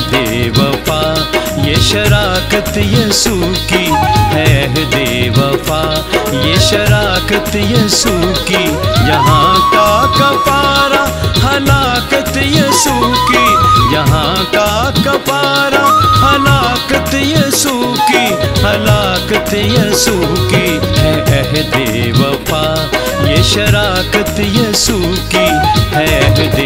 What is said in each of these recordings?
देवफा ये शराकत यसू की है देवफा ये शराकत यसू की, यहाँ का कपारा, हलाकत यसू की, यहाँ का कपारा, हलाकत यसू की, हलाकत यसू की है अहद वफा ये शराकत यसू की है अहद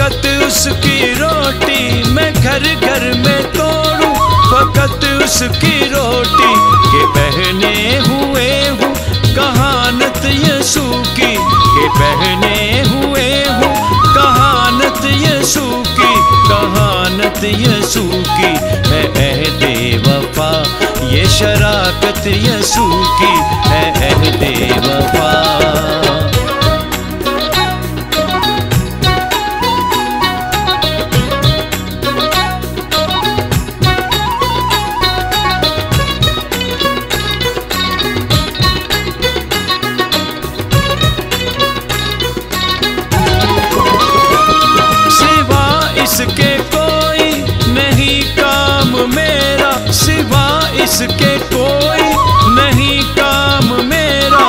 फकत उसकी रोटी मैं घर घर में तोड़ू। फकत उसकी रोटी के बहने हुए हूँ, कहानत यसू की। के बहने हुए हूँ, कहानत यसू की। कहानत यसू की है अहदे वफा ये शराकत यसू की है अहदे वफा इसके कोई नहीं काम मेरा,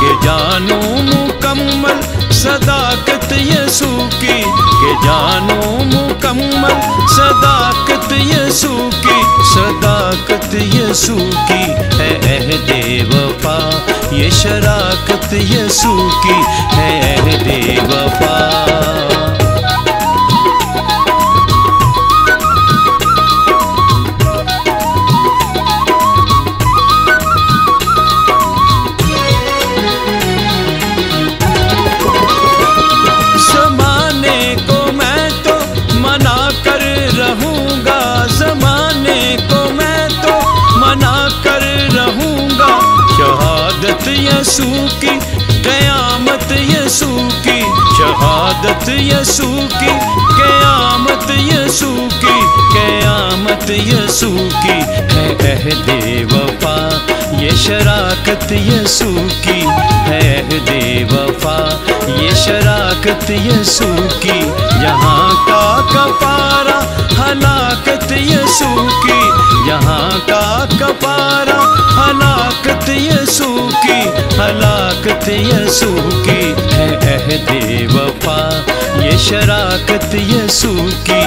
के जानू मुकम्मल सदाकत यसू की, के जानू मुकम्मल सदाकत यसू की, सदाकत यसू की है अहदे वफा ये शराकत यसू की है अहदे वफा यसू की, कयामत यसू की, शहादत यसू की, कयामत यसू की, कयामत यसू की, है अहदे वफा, ये शराकत यसू की, है अहदे वफा, ये शराकत यसू की, यहाँ का कपारा, हलाकत यसू की, यहाँ का कपारा यसू की है अहदे वफा ये शराकत यसू की